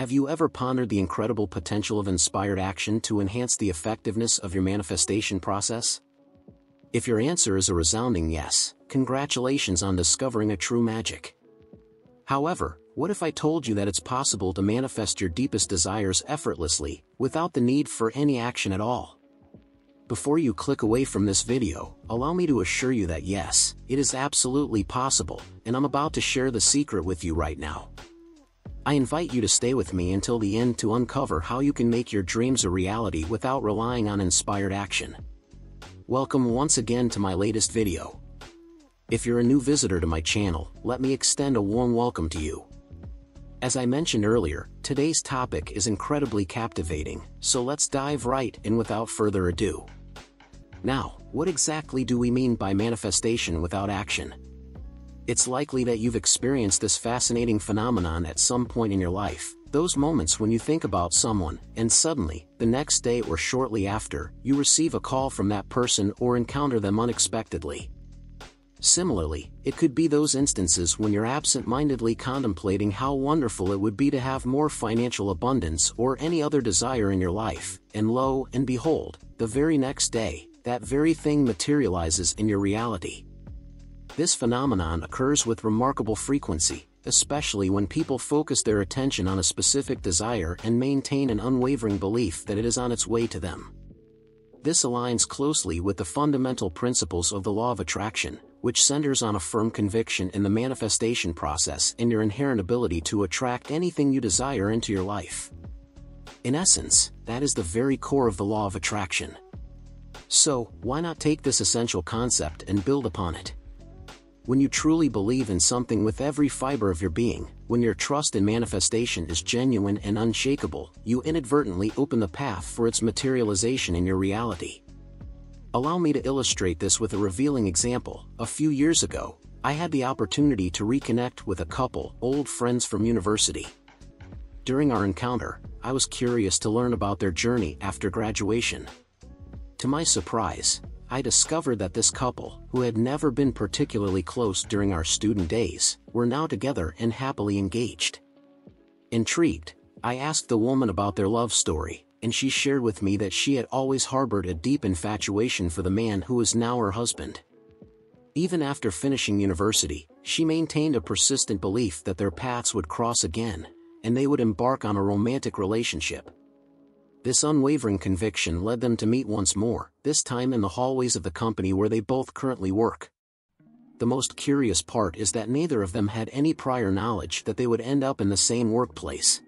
Have you ever pondered the incredible potential of inspired action to enhance the effectiveness of your manifestation process? If your answer is a resounding yes, congratulations on discovering a true magic. However, what if I told you that it's possible to manifest your deepest desires effortlessly, without the need for any action at all? Before you click away from this video, allow me to assure you that yes, it is absolutely possible, and I'm about to share the secret with you right now. I invite you to stay with me until the end to uncover how you can make your dreams a reality without relying on inspired action. Welcome once again to my latest video. If you're a new visitor to my channel, let me extend a warm welcome to you. As I mentioned earlier, today's topic is incredibly captivating, so let's dive right in without further ado. Now, what exactly do we mean by manifestation without action? It's likely that you've experienced this fascinating phenomenon at some point in your life, those moments when you think about someone, and suddenly, the next day or shortly after, you receive a call from that person or encounter them unexpectedly. Similarly, it could be those instances when you're absent-mindedly contemplating how wonderful it would be to have more financial abundance or any other desire in your life, and lo and behold, the very next day, that very thing materializes in your reality. This phenomenon occurs with remarkable frequency, especially when people focus their attention on a specific desire and maintain an unwavering belief that it is on its way to them. This aligns closely with the fundamental principles of the law of attraction, which centers on a firm conviction in the manifestation process and your inherent ability to attract anything you desire into your life. In essence, that is the very core of the law of attraction. So, why not take this essential concept and build upon it? When you truly believe in something with every fiber of your being, when your trust in manifestation is genuine and unshakable, you inadvertently open the path for its materialization in your reality. Allow me to illustrate this with a revealing example. A few years ago, I had the opportunity to reconnect with a couple, old friends from university. During our encounter, I was curious to learn about their journey after graduation. To my surprise, I discovered that this couple, who had never been particularly close during our student days, were now together and happily engaged. Intrigued, I asked the woman about their love story, and she shared with me that she had always harbored a deep infatuation for the man who was now her husband. Even after finishing university, she maintained a persistent belief that their paths would cross again, and they would embark on a romantic relationship. This unwavering conviction led them to meet once more, this time in the hallways of the company where they both currently work. The most curious part is that neither of them had any prior knowledge that they would end up in the same workplace.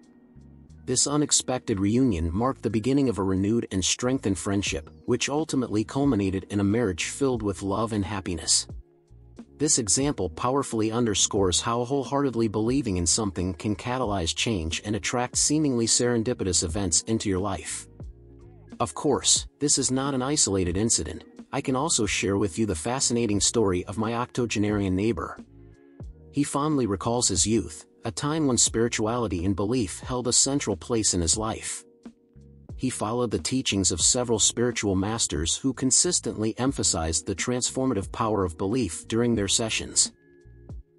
This unexpected reunion marked the beginning of a renewed and strengthened friendship, which ultimately culminated in a marriage filled with love and happiness. This example powerfully underscores how wholeheartedly believing in something can catalyze change and attract seemingly serendipitous events into your life. Of course, this is not an isolated incident, I can also share with you the fascinating story of my octogenarian neighbor. He fondly recalls his youth, a time when spirituality and belief held a central place in his life he followed the teachings of several spiritual masters who consistently emphasized the transformative power of belief during their sessions.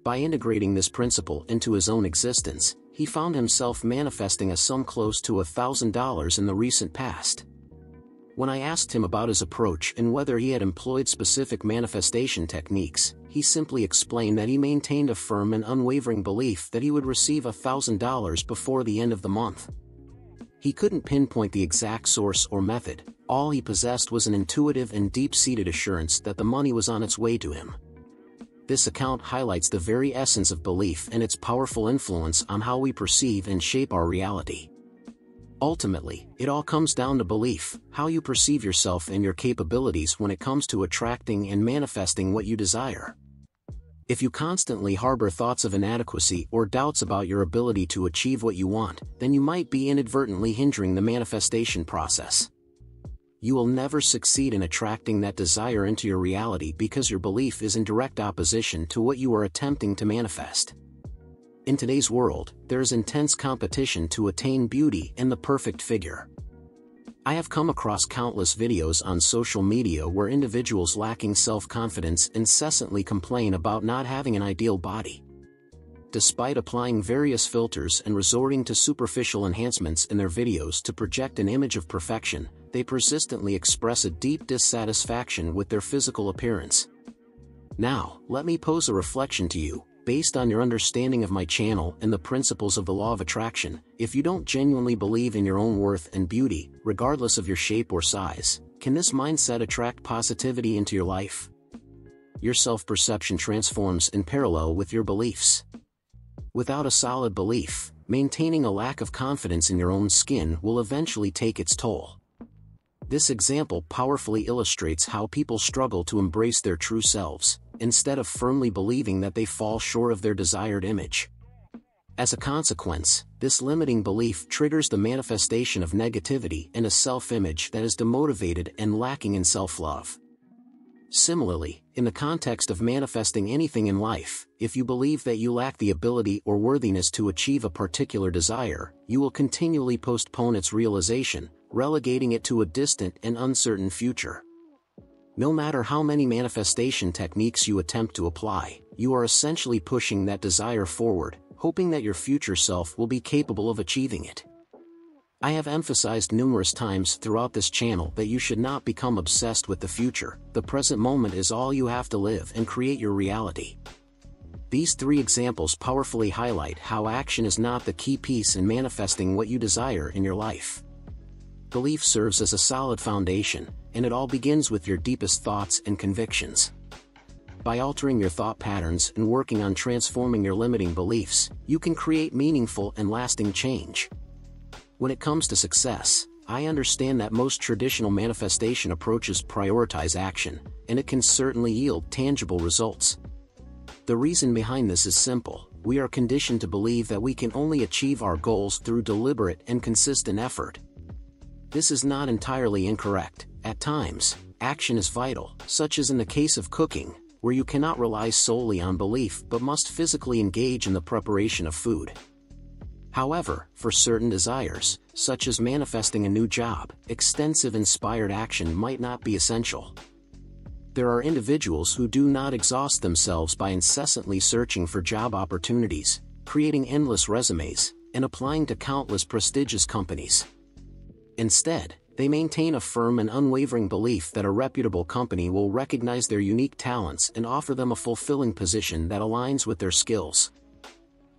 By integrating this principle into his own existence, he found himself manifesting a sum close to a thousand dollars in the recent past. When I asked him about his approach and whether he had employed specific manifestation techniques, he simply explained that he maintained a firm and unwavering belief that he would receive a thousand dollars before the end of the month. He couldn't pinpoint the exact source or method, all he possessed was an intuitive and deep-seated assurance that the money was on its way to him. This account highlights the very essence of belief and its powerful influence on how we perceive and shape our reality. Ultimately, it all comes down to belief, how you perceive yourself and your capabilities when it comes to attracting and manifesting what you desire. If you constantly harbor thoughts of inadequacy or doubts about your ability to achieve what you want, then you might be inadvertently hindering the manifestation process. You will never succeed in attracting that desire into your reality because your belief is in direct opposition to what you are attempting to manifest. In today's world, there is intense competition to attain beauty and the perfect figure. I have come across countless videos on social media where individuals lacking self-confidence incessantly complain about not having an ideal body. despite applying various filters and resorting to superficial enhancements in their videos to project an image of perfection, they persistently express a deep dissatisfaction with their physical appearance. Now, let me pose a reflection to you, based on your understanding of my channel and the principles of the law of attraction, if you don't genuinely believe in your own worth and beauty, regardless of your shape or size, can this mindset attract positivity into your life? Your self-perception transforms in parallel with your beliefs. Without a solid belief, maintaining a lack of confidence in your own skin will eventually take its toll. This example powerfully illustrates how people struggle to embrace their true selves, instead of firmly believing that they fall short of their desired image. As a consequence, this limiting belief triggers the manifestation of negativity and a self-image that is demotivated and lacking in self-love. Similarly, in the context of manifesting anything in life, if you believe that you lack the ability or worthiness to achieve a particular desire, you will continually postpone its realization, relegating it to a distant and uncertain future. No matter how many manifestation techniques you attempt to apply, you are essentially pushing that desire forward, hoping that your future self will be capable of achieving it. I have emphasized numerous times throughout this channel that you should not become obsessed with the future, the present moment is all you have to live and create your reality. These three examples powerfully highlight how action is not the key piece in manifesting what you desire in your life. Belief serves as a solid foundation, and it all begins with your deepest thoughts and convictions. By altering your thought patterns and working on transforming your limiting beliefs, you can create meaningful and lasting change. When it comes to success, I understand that most traditional manifestation approaches prioritize action, and it can certainly yield tangible results. The reason behind this is simple, we are conditioned to believe that we can only achieve our goals through deliberate and consistent effort. This is not entirely incorrect, at times, action is vital, such as in the case of cooking, where you cannot rely solely on belief but must physically engage in the preparation of food. However, for certain desires, such as manifesting a new job, extensive inspired action might not be essential. There are individuals who do not exhaust themselves by incessantly searching for job opportunities, creating endless resumes, and applying to countless prestigious companies. Instead, they maintain a firm and unwavering belief that a reputable company will recognize their unique talents and offer them a fulfilling position that aligns with their skills.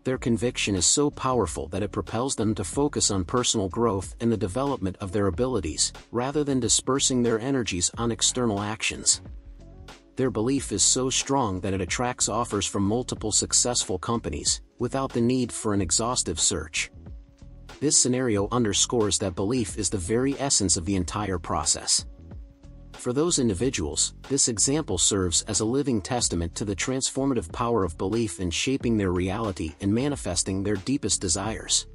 Their conviction is so powerful that it propels them to focus on personal growth and the development of their abilities, rather than dispersing their energies on external actions. Their belief is so strong that it attracts offers from multiple successful companies, without the need for an exhaustive search. This scenario underscores that belief is the very essence of the entire process. For those individuals, this example serves as a living testament to the transformative power of belief in shaping their reality and manifesting their deepest desires.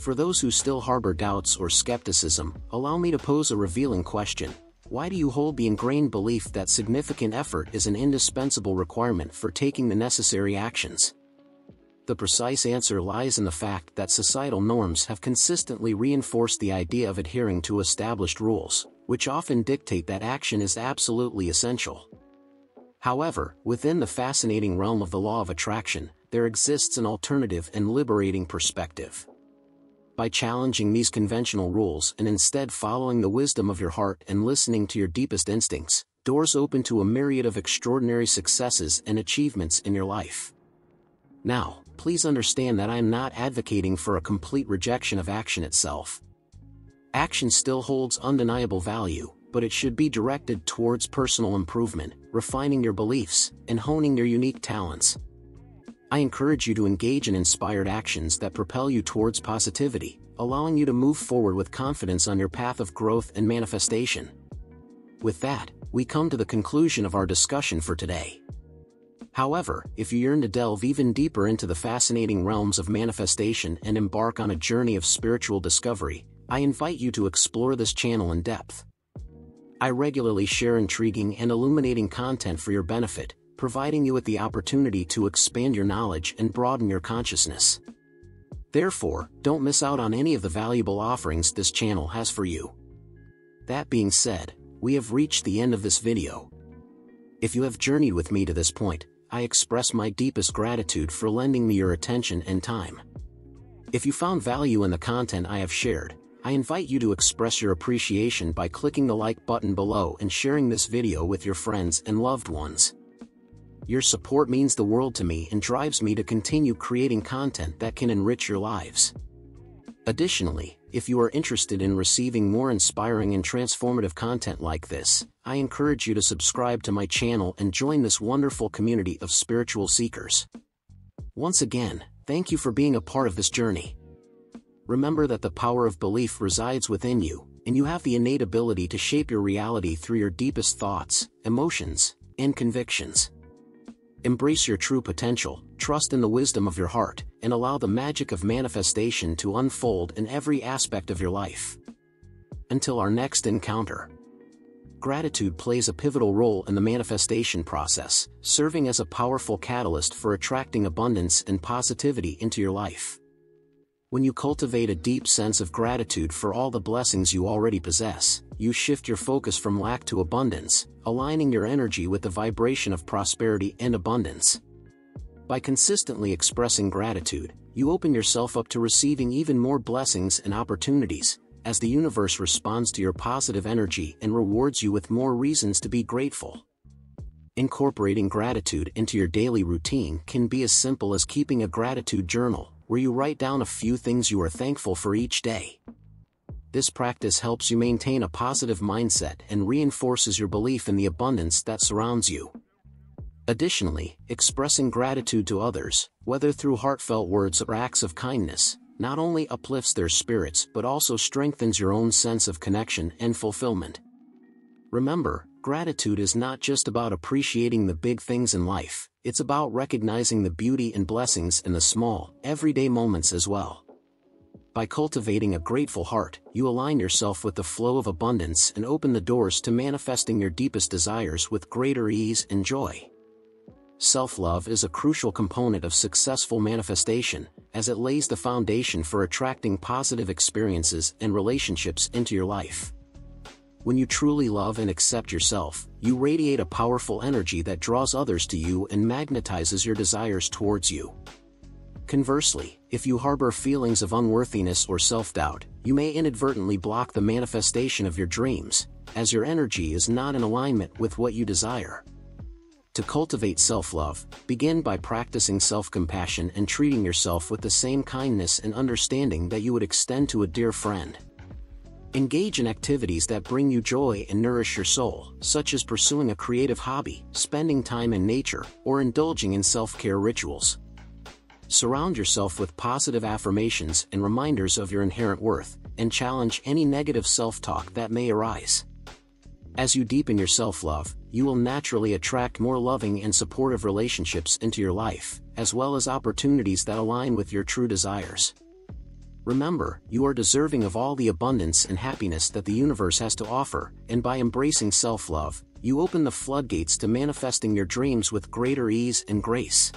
For those who still harbor doubts or skepticism, allow me to pose a revealing question. Why do you hold the ingrained belief that significant effort is an indispensable requirement for taking the necessary actions? The precise answer lies in the fact that societal norms have consistently reinforced the idea of adhering to established rules, which often dictate that action is absolutely essential. However, within the fascinating realm of the law of attraction, there exists an alternative and liberating perspective. By challenging these conventional rules and instead following the wisdom of your heart and listening to your deepest instincts, doors open to a myriad of extraordinary successes and achievements in your life. Now, please understand that I am not advocating for a complete rejection of action itself. Action still holds undeniable value, but it should be directed towards personal improvement, refining your beliefs, and honing your unique talents. I encourage you to engage in inspired actions that propel you towards positivity, allowing you to move forward with confidence on your path of growth and manifestation. With that, we come to the conclusion of our discussion for today. However, if you yearn to delve even deeper into the fascinating realms of manifestation and embark on a journey of spiritual discovery, I invite you to explore this channel in depth. I regularly share intriguing and illuminating content for your benefit, providing you with the opportunity to expand your knowledge and broaden your consciousness. Therefore, don't miss out on any of the valuable offerings this channel has for you. That being said, we have reached the end of this video. If you have journeyed with me to this point, I express my deepest gratitude for lending me your attention and time. If you found value in the content I have shared, I invite you to express your appreciation by clicking the like button below and sharing this video with your friends and loved ones. Your support means the world to me and drives me to continue creating content that can enrich your lives. Additionally, if you are interested in receiving more inspiring and transformative content like this, I encourage you to subscribe to my channel and join this wonderful community of spiritual seekers. Once again, thank you for being a part of this journey. Remember that the power of belief resides within you, and you have the innate ability to shape your reality through your deepest thoughts, emotions, and convictions. Embrace your true potential, trust in the wisdom of your heart, and allow the magic of manifestation to unfold in every aspect of your life. Until our next encounter. Gratitude plays a pivotal role in the manifestation process, serving as a powerful catalyst for attracting abundance and positivity into your life. When you cultivate a deep sense of gratitude for all the blessings you already possess, you shift your focus from lack to abundance, aligning your energy with the vibration of prosperity and abundance. By consistently expressing gratitude, you open yourself up to receiving even more blessings and opportunities, as the universe responds to your positive energy and rewards you with more reasons to be grateful. Incorporating gratitude into your daily routine can be as simple as keeping a gratitude journal, where you write down a few things you are thankful for each day. This practice helps you maintain a positive mindset and reinforces your belief in the abundance that surrounds you. Additionally, expressing gratitude to others, whether through heartfelt words or acts of kindness, not only uplifts their spirits but also strengthens your own sense of connection and fulfillment. Remember, gratitude is not just about appreciating the big things in life, it's about recognizing the beauty and blessings in the small, everyday moments as well. By cultivating a grateful heart, you align yourself with the flow of abundance and open the doors to manifesting your deepest desires with greater ease and joy. Self-love is a crucial component of successful manifestation, as it lays the foundation for attracting positive experiences and relationships into your life. When you truly love and accept yourself, you radiate a powerful energy that draws others to you and magnetizes your desires towards you. Conversely, if you harbor feelings of unworthiness or self-doubt, you may inadvertently block the manifestation of your dreams, as your energy is not in alignment with what you desire. To cultivate self-love, begin by practicing self-compassion and treating yourself with the same kindness and understanding that you would extend to a dear friend. Engage in activities that bring you joy and nourish your soul, such as pursuing a creative hobby, spending time in nature, or indulging in self-care rituals. Surround yourself with positive affirmations and reminders of your inherent worth, and challenge any negative self-talk that may arise. As you deepen your self-love, you will naturally attract more loving and supportive relationships into your life, as well as opportunities that align with your true desires. Remember, you are deserving of all the abundance and happiness that the universe has to offer, and by embracing self-love, you open the floodgates to manifesting your dreams with greater ease and grace.